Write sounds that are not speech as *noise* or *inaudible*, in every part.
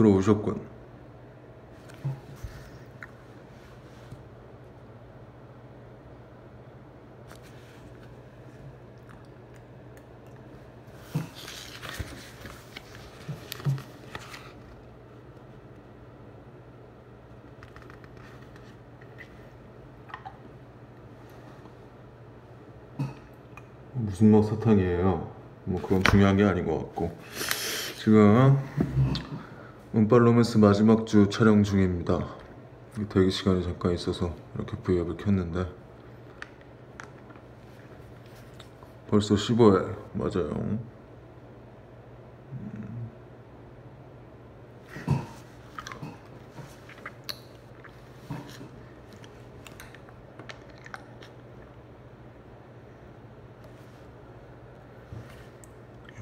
들어오셨군. 무슨 맛 사탕이에요? 뭐 그건 중요한 게 아닌 것 같고 지금 운빨 로맨스 마지막 주 촬영 중입니다. 대기 시간이 잠깐 있어서 이렇게 브이앱을 켰는데 벌써 15회 맞아요.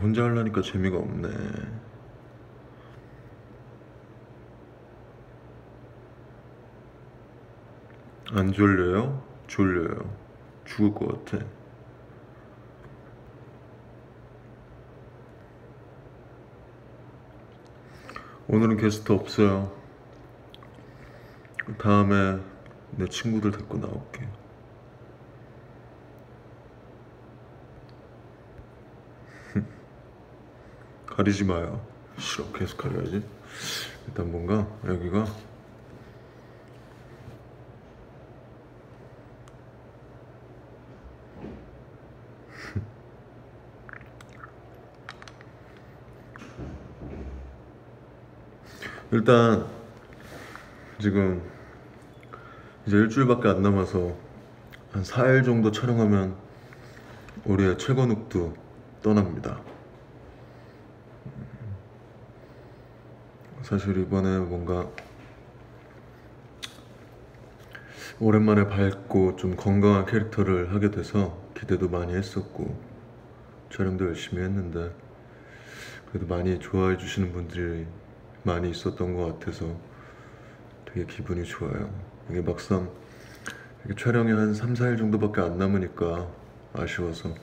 혼자 하려니까 재미가 없네. 안 졸려요? 졸려요. 죽을 것 같아. 오늘은 게스트 없어요. 다음에 내 친구들 데리고 나올게. *laughs* 가리지 마요. 싫어. 계속 가려야지. 일단 뭔가 여기가 일단 지금 이제 일주일밖에 안 남아서 한 4일 정도 촬영하면 우리의 최건욱도 떠납니다. 사실 이번에 뭔가 오랜만에 밝고 좀 건강한 캐릭터를 하게 돼서 기대도 많이 했었고 촬영도 열심히 했는데 그래도 많이 좋아해 주시는 분들이 많이 있었던 것 같아서 되게 기분이 좋아요. 이게 막상 이렇게 촬영이 한 3, 4일 정도밖에 안 남으니까 아쉬워서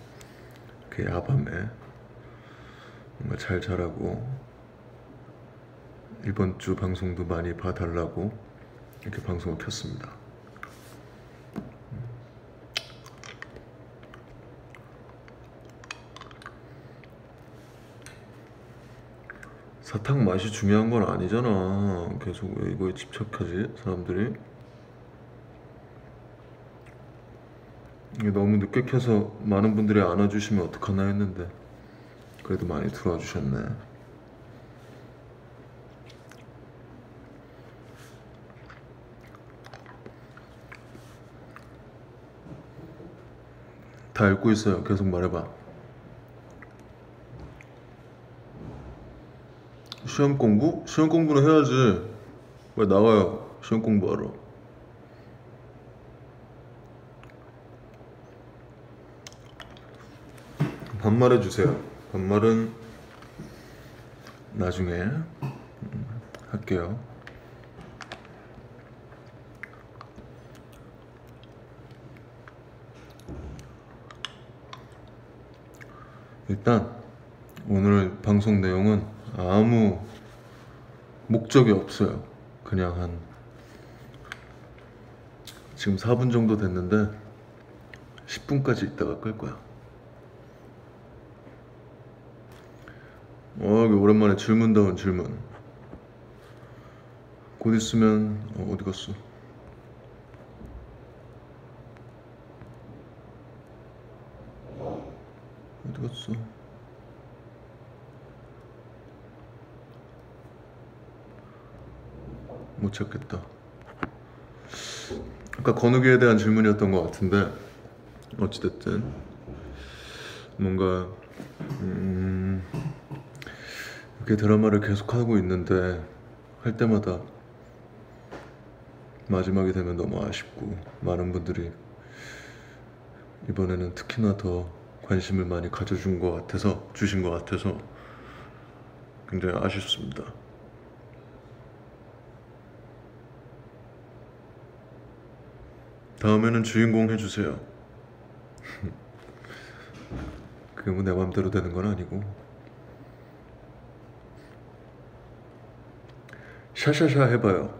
그 야밤에 뭔가 잘 자라고 이번 주 방송도 많이 봐달라고 이렇게 방송을 켰습니다. 사탕 맛이 중요한 건 아니잖아. 계속 왜 이거에 집착하지? 사람들이? 이게 너무 늦게 켜서 많은 분들이 안아주시면 어떡하나 했는데 그래도 많이 들어와 주셨네. 다 읽고 있어요. 계속 말해봐. 시험 공부? 시험 공부는 해야지. 왜 나와요? 시험 공부하러. 반말해 주세요. 반말은 나중에 음, 할게요. 일단 오늘 방송 내용은 아무 목적이 없어요. 그냥 한 지금 4분 정도 됐는데 10분까지 있다가 끌 거야. 어, 여기 오랜만에 질문다운 질문. 곧 있으면 어, 어디 갔어? 어디 갔어? 못 찾겠다. 아까 건욱이에 대한 질문이었던 것 같은데 어찌됐든 뭔가 음, 이렇게 드라마를 계속 하고 있는데 할 때마다 마지막이 되면 너무 아쉽고 많은 분들이 이번에는 특히나 더 관심을 많이 가져준 것 같아서 주신 것 같아서 굉장히 아쉽습니다. 다음에는 주인공 해주세요. *laughs* 그게 뭐 내 맘대로 되는 건 아니고. 샤샤샤 해봐요.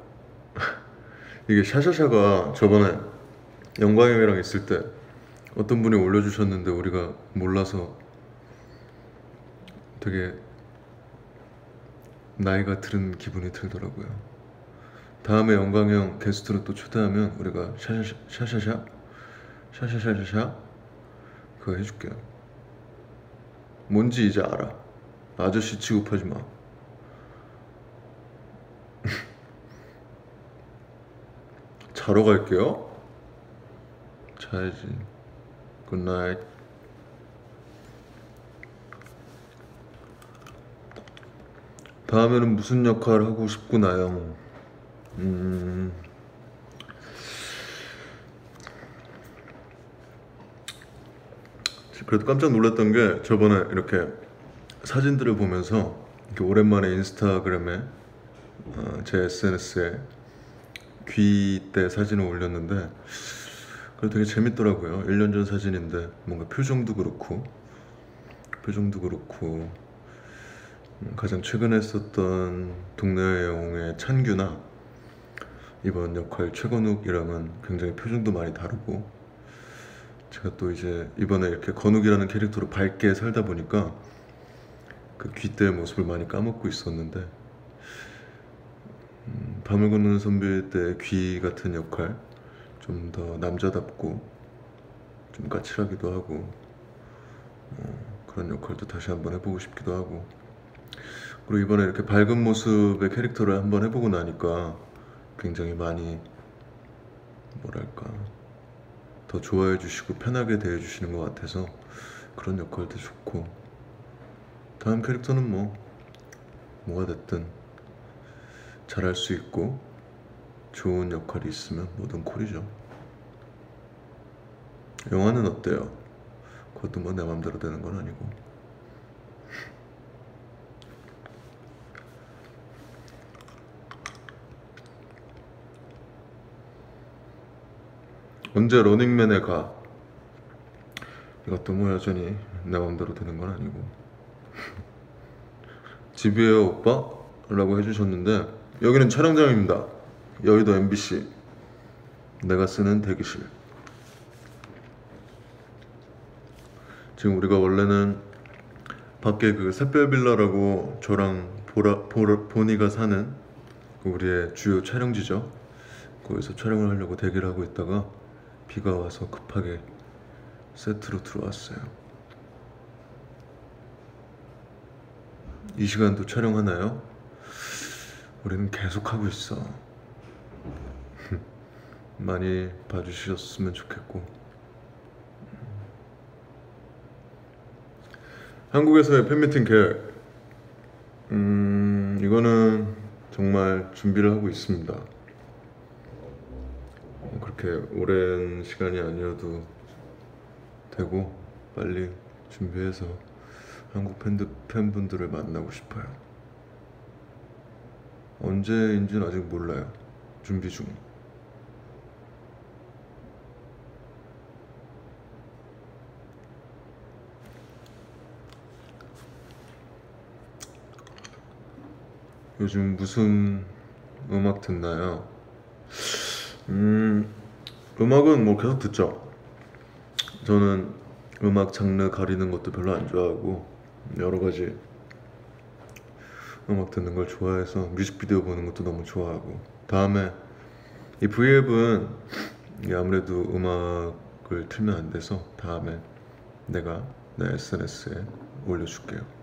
*laughs* 이게 샤샤샤가 저번에 영광 형이랑 있을 때 어떤 분이 올려주셨는데 우리가 몰라서 되게 나이가 들은 기분이 들더라고요. 다음에 영광 형 게스트로 또 초대하면 우리가 샤샤샤 샤샤샤 샤샤샤샤 그거 해줄게요. 뭔지 이제 알아. 아저씨 취급하지 마. *laughs* 자러 갈게요. 자야지. Good night. 다음에는 무슨 역할 하고 싶구나요? 음. 그래도 깜짝 놀랐던 게 저번에 이렇게 사진들을 보면서 이렇게 오랜만에 인스타그램에 어, 제 SNS에 귀 때 사진을 올렸는데 그래도 되게 재밌더라고요. 1년 전 사진인데 뭔가 표정도 그렇고 표정도 그렇고 음, 가장 최근에 썼던 동네 영웅의 찬규나 이번 역할 최건욱이랑은 굉장히 표정도 많이 다르고 제가 또 이제 이번에 이렇게 건욱이라는 캐릭터로 밝게 살다 보니까 그 귀때의 모습을 많이 까먹고 있었는데 음, 밤을 걷는 선비 때귀 같은 역할 좀 더 남자답고 좀 까칠하기도 하고 어, 그런 역할도 다시 한번 해보고 싶기도 하고. 그리고 이번에 이렇게 밝은 모습의 캐릭터를 한번 해보고 나니까 굉장히 많이 뭐랄까 더 좋아해 주시고 편하게 대해 주시는 것 같아서 그런 역할도 좋고 다음 캐릭터는 뭐 뭐가 됐든 잘할 수 있고 좋은 역할이 있으면 뭐든 콜이죠. 영화는 어때요? 그것도 뭐 내 맘대로 되는 건 아니고. 언제 러닝맨에 가? 이것도 뭐 여전히 내 맘대로 되는 건 아니고. *laughs* 집이에요 오빠? 라고 해주셨는데 여기는 촬영장입니다 여의도 MBC 내가 쓰는 대기실 지금 우리가 원래는 밖에 그 샛별빌라라고 저랑 보라, 보라, 보니가 사는 그 우리의 주요 촬영지죠 거기서 촬영을 하려고 대기를 하고 있다가 비가 와서 급하게 세트로 들어왔어요 이 시간도 촬영하나요? 우리는 계속 하고 있어. *laughs* 많이 봐주셨으면 좋겠고. 한국에서의 팬미팅 계획. 음, 이거는 정말 준비를 하고 있습니다. 그렇게 오랜 시간이 아니어도 되고 빨리 준비해서 한국 팬들, 팬분들을 만나고 싶어요. 언제인지는 아직 몰라요. 준비 중. 요즘 무슨 음악 듣나요? 음, 음악은 뭐 계속 듣죠. 저는 음악 장르 가리는 것도 별로 안 좋아하고 여러 가지 음악 듣는 걸 좋아해서 뮤직비디오 보는 것도 너무 좋아하고 다음에 이 V앱은 아무래도 음악을 틀면 안 돼서 다음에 내가 내 SNS에 올려줄게요.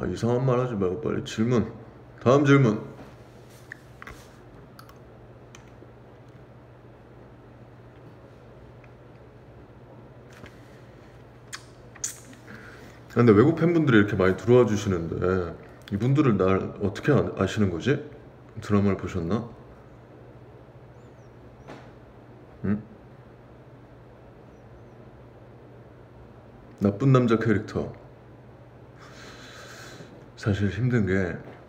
아, 이상한 말 하지 말고 빨리 질문. 다음 질문. 근데 외국 팬분들이 이렇게 많이 들어와 주시는데 이분들을 날 어떻게 아- 아시는 거지? 드라마를 보셨나? 응? 나쁜 남자 캐릭터. 사실 힘든 게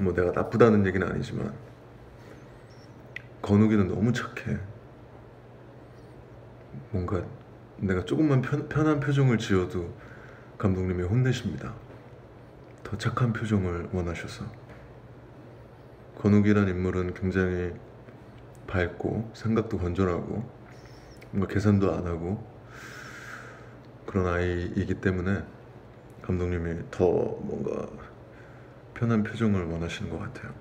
뭐 내가 나쁘다는 얘기는 아니지만 건욱이는 너무 착해. 뭔가 내가 조금만 편, 편한 표정을 지어도 감독님이 혼내십니다. 더 착한 표정을 원하셔서. 건욱이란 인물은 굉장히 밝고 생각도 건전하고 뭔가 계산도 안 하고 그런 아이이기 때문에 감독님이 더 뭔가 편한 표정을 원하시는 것 같아요.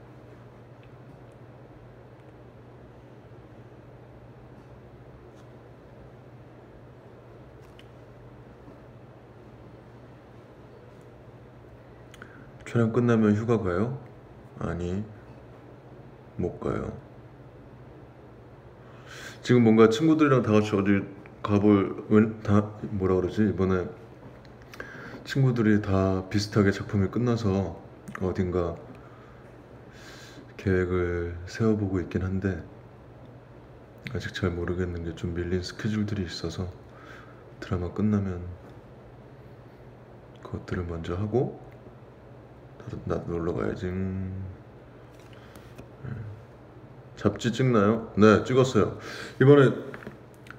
촬영 끝나면 휴가 가요? 아니, 못 가요. 지금 뭔가 친구들이랑 다 같이 어디 가볼, 웬- 다, 뭐라 그러지? 이번에 친구들이 다 비슷하게 작품이 끝나서 어딘가 계획을 세워보고 있긴 한데, 아직 잘 모르겠는 게 좀 밀린 스케줄들이 있어서 드라마 끝나면 그것들을 먼저 하고, 나도, 놀러 가야지. 음. 잡지 찍나요? 네, 찍었어요. 이번에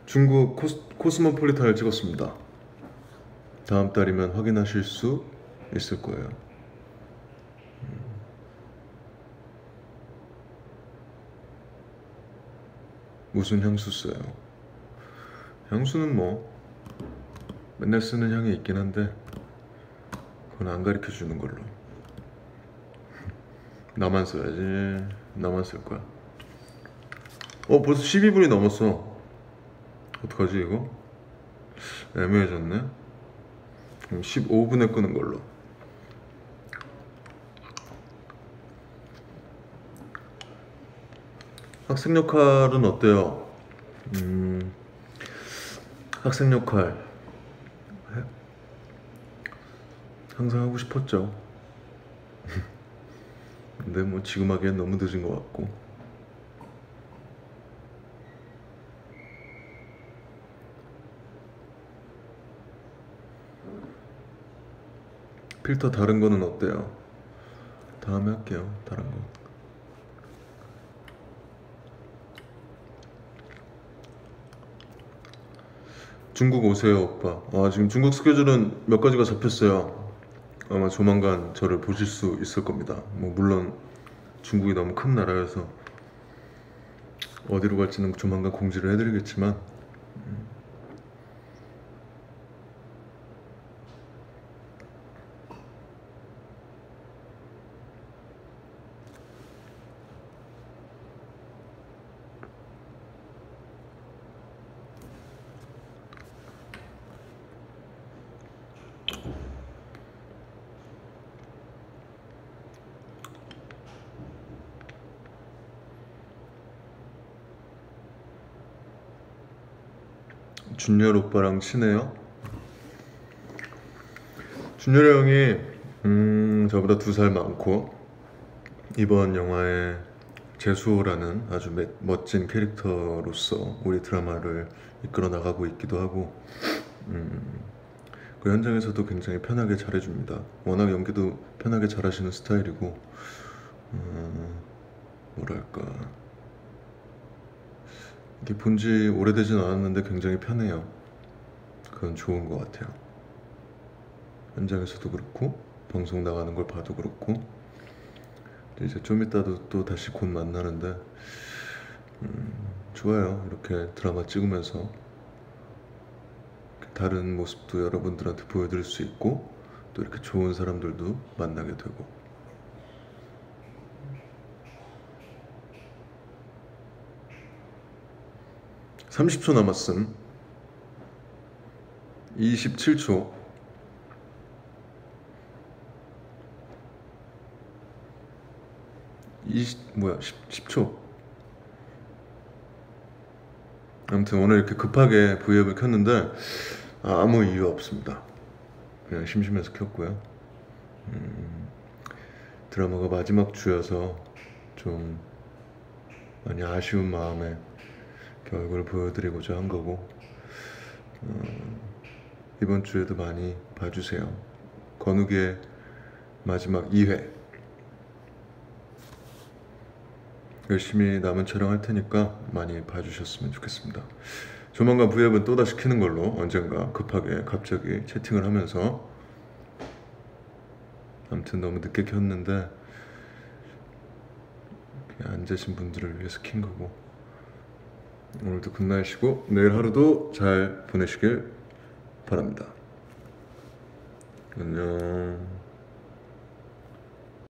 중국 코스, 코스모폴리탄을 찍었습니다. 다음 달이면 확인하실 수 있을 거예요. 음. 무슨 향수 써요? 향수는 뭐 맨날 쓰는 향이 있긴 한데 그건 안 가르쳐 주는 걸로. *laughs* 나만 써야지. 나만 쓸 거야. 어, 벌써 12분이 넘었어. 어떡하지, 이거? 애매해졌네. 그럼 15분에 끄는 걸로. 학생 역할은 어때요? 음, 학생 역할. 해- 항상 하고 싶었죠. *laughs* 근데 뭐 지금 하기엔 너무 늦은 것 같고. 필터 다른 거는 어때요? 다음에 할게요. 다른 거. 중국 오세요, 오빠. 아, 지금 중국 스케줄은 몇 가지가 잡혔어요. 아마 조만간 저를 보실 수 있을 겁니다. 뭐 물론 중국이 너무 큰 나라여서 어디로 갈지는 조만간 공지를 해드리겠지만 준열 오빠랑 친해요? 준열이 형이 음, 저보다 두 살 많고 이번 영화의 재수호라는 아주 매- 멋진 캐릭터로서 우리 드라마를 이끌어 나가고 있기도 하고 음, 그 현장에서도 굉장히 편하게 잘해줍니다. 워낙 연기도 편하게 잘하시는 스타일이고 음, 뭐랄까 이게 본지 오래되진 않았는데 굉장히 편해요. 그건 좋은 것 같아요. 현장에서도 그렇고 방송 나가는 걸 봐도 그렇고 이제 좀 이따도 또 다시 곧 만나는데 음, 좋아요. 이렇게 드라마 찍으면서 다른 모습도 여러분들한테 보여드릴 수 있고 또 이렇게 좋은 사람들도 만나게 되고 30초 남았음. 27초. 20 뭐야? 10, 초 아무튼 오늘 이렇게 급하게 브이앱을 켰는데 아, 아무 이유 없습니다. 그냥 심심해서 켰고요. 음, 드라마가 마지막 주여서 좀 많이 아쉬운 마음에 얼굴을 보여드리고자 한 거고 어, 이번 주에도 많이 봐주세요. 건욱의 마지막 2회 열심히 남은 촬영할 테니까 많이 봐주셨으면 좋겠습니다. 조만간 브이앱은 또 다시 키는 걸로 언젠가 급하게 갑자기 채팅을 하면서 아무튼 너무 늦게 켰는데 안 자신 분들을 위해서 킨 거고 오늘도 굿나잇이고 내일 하루도 잘 보내시길 바랍니다. 안녕.